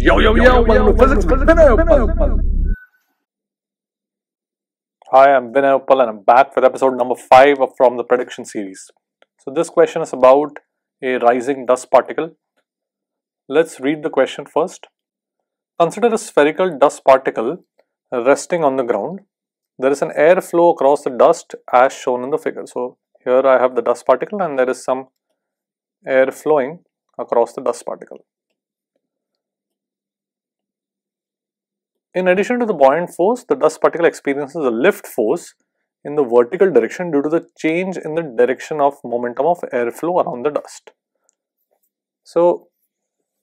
Yo, yo, yo, welcome to Physics with. Hi, I'm Vinay Uppal and I'm back with episode number 5 of from the prediction series. So this question is about a rising dust particle. Let's read the question first. Consider a spherical dust particle resting on the ground. There is an air flow across the dust as shown in the figure. So here I have the dust particle and there is some air flowing across the dust particle. In addition to the buoyant force, the dust particle experiences a lift force in the vertical direction due to the change in the direction of momentum of airflow around the dust. So,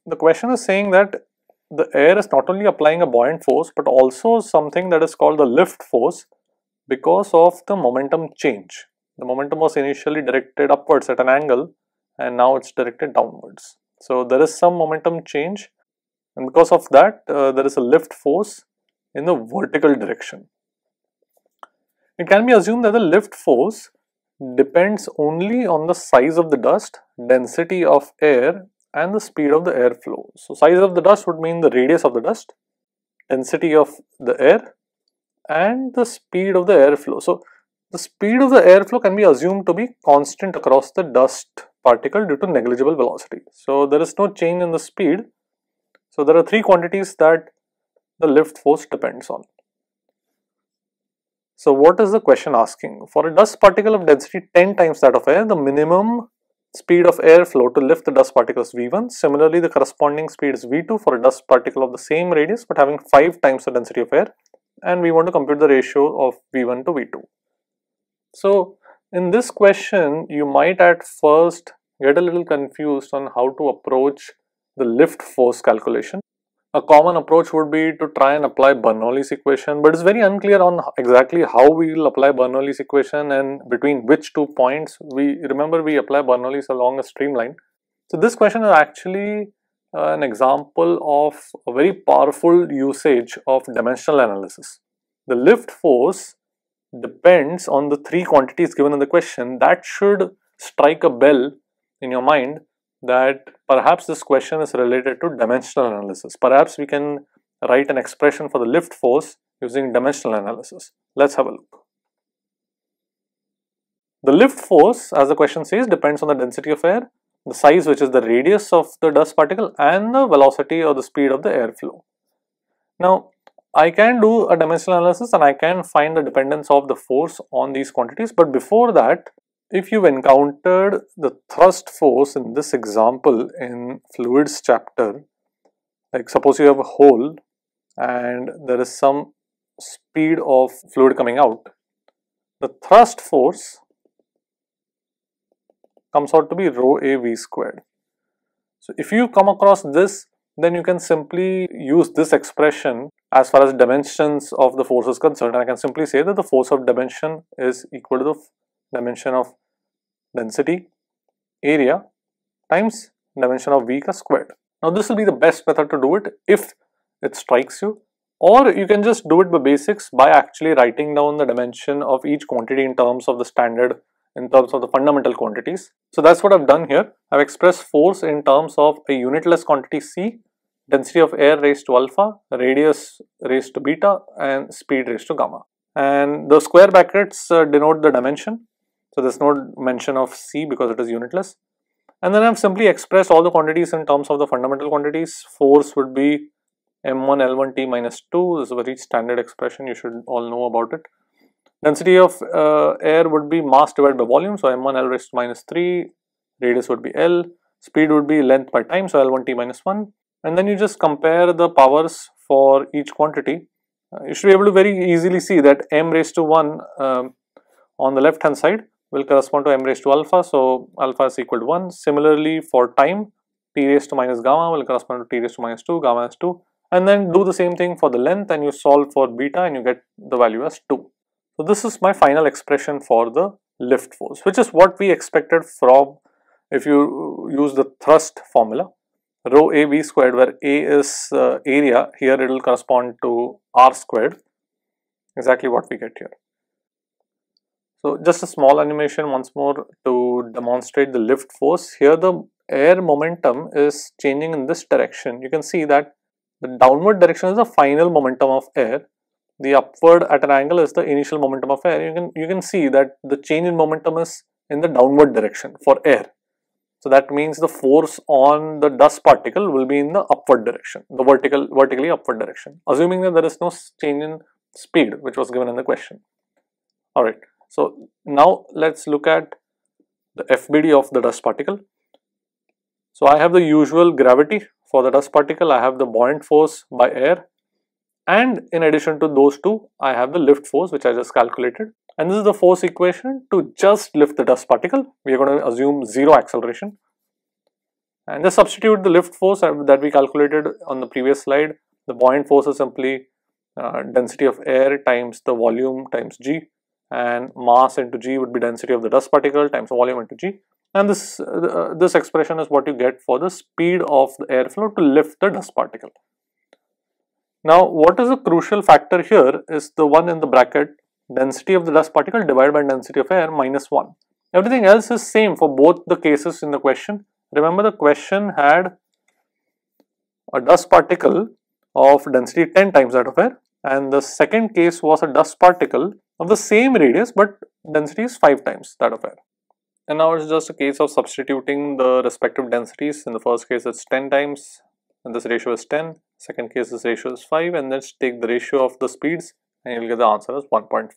the question is saying that the air is not only applying a buoyant force but also something that is called the lift force because of the momentum change. The momentum was initially directed upwards at an angle and now it's directed downwards. So, there is some momentum change and because of that uh, there is a lift force in the vertical direction. It can be assumed that the lift force depends only on the size of the dust, density of air and the speed of the airflow. So, size of the dust would mean the radius of the dust, density of the air and the speed of the airflow. So, the speed of the airflow can be assumed to be constant across the dust particle due to negligible velocity. So, there is no change in the speed so there are three quantities that the lift force depends on. So what is the question asking? For a dust particle of density 10 times that of air, the minimum speed of airflow to lift the dust particle is V1. Similarly, the corresponding speed is V2 for a dust particle of the same radius but having 5 times the density of air and we want to compute the ratio of V1 to V2. So in this question, you might at first get a little confused on how to approach the lift force calculation. A common approach would be to try and apply Bernoulli's equation, but it's very unclear on exactly how we will apply Bernoulli's equation and between which two points. We remember we apply Bernoulli's along a streamline. So this question is actually uh, an example of a very powerful usage of dimensional analysis. The lift force depends on the three quantities given in the question that should strike a bell in your mind that perhaps this question is related to dimensional analysis. Perhaps we can write an expression for the lift force using dimensional analysis. Let's have a look. The lift force, as the question says, depends on the density of air, the size which is the radius of the dust particle and the velocity or the speed of the airflow. Now, I can do a dimensional analysis and I can find the dependence of the force on these quantities, but before that, if you've encountered the thrust force in this example in fluids chapter, like suppose you have a hole and there is some speed of fluid coming out, the thrust force comes out to be rho a v squared. So if you come across this, then you can simply use this expression as far as dimensions of the force is concerned and I can simply say that the force of dimension is equal to the dimension of density area times dimension of v ka squared. Now this will be the best method to do it if it strikes you or you can just do it by basics by actually writing down the dimension of each quantity in terms of the standard in terms of the fundamental quantities. So that's what I've done here. I've expressed force in terms of a unitless quantity c, density of air raised to alpha, radius raised to beta and speed raised to gamma. And the square brackets uh, denote the dimension so there's no mention of C because it is unitless. And then I've simply expressed all the quantities in terms of the fundamental quantities. Force would be m1 l1t minus 2. This is a very standard expression. You should all know about it. Density of uh, air would be mass divided by volume. So m1 l raised to minus 3. Radius would be l. Speed would be length by time. So l1t minus 1. And then you just compare the powers for each quantity. Uh, you should be able to very easily see that m raised to 1 um, on the left hand side will correspond to m raised to alpha. So, alpha is equal to 1. Similarly, for time, t raised to minus gamma will correspond to t raised to minus 2, gamma is 2. And then do the same thing for the length and you solve for beta and you get the value as 2. So, this is my final expression for the lift force, which is what we expected from if you use the thrust formula rho a v squared where a is uh, area here it will correspond to r squared exactly what we get here. So just a small animation once more to demonstrate the lift force. Here the air momentum is changing in this direction. You can see that the downward direction is the final momentum of air. The upward at an angle is the initial momentum of air. You can you can see that the change in momentum is in the downward direction for air. So that means the force on the dust particle will be in the upward direction the vertical vertically upward direction assuming that there is no change in speed which was given in the question. All right so now let's look at the FBD of the dust particle. So I have the usual gravity for the dust particle, I have the buoyant force by air. And in addition to those two, I have the lift force which I just calculated. And this is the force equation to just lift the dust particle. We are going to assume zero acceleration. And just substitute the lift force that we calculated on the previous slide. The buoyant force is simply uh, density of air times the volume times g and mass into g would be density of the dust particle times volume into g and this uh, this expression is what you get for the speed of the airflow to lift the dust particle. Now what is a crucial factor here is the one in the bracket density of the dust particle divided by density of air minus 1. Everything else is same for both the cases in the question. Remember the question had a dust particle of density 10 times that of air and the second case was a dust particle of the same radius but density is 5 times that of air. And now it's just a case of substituting the respective densities. In the first case, it's 10 times, and this ratio is 10. Second case, this ratio is 5, and let's take the ratio of the speeds, and you'll get the answer as 1.5.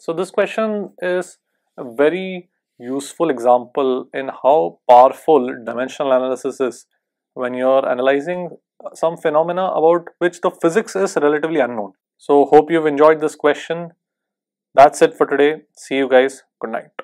So this question is a very useful example in how powerful dimensional analysis is when you're analyzing some phenomena about which the physics is relatively unknown. So hope you've enjoyed this question. That's it for today. See you guys. Good night.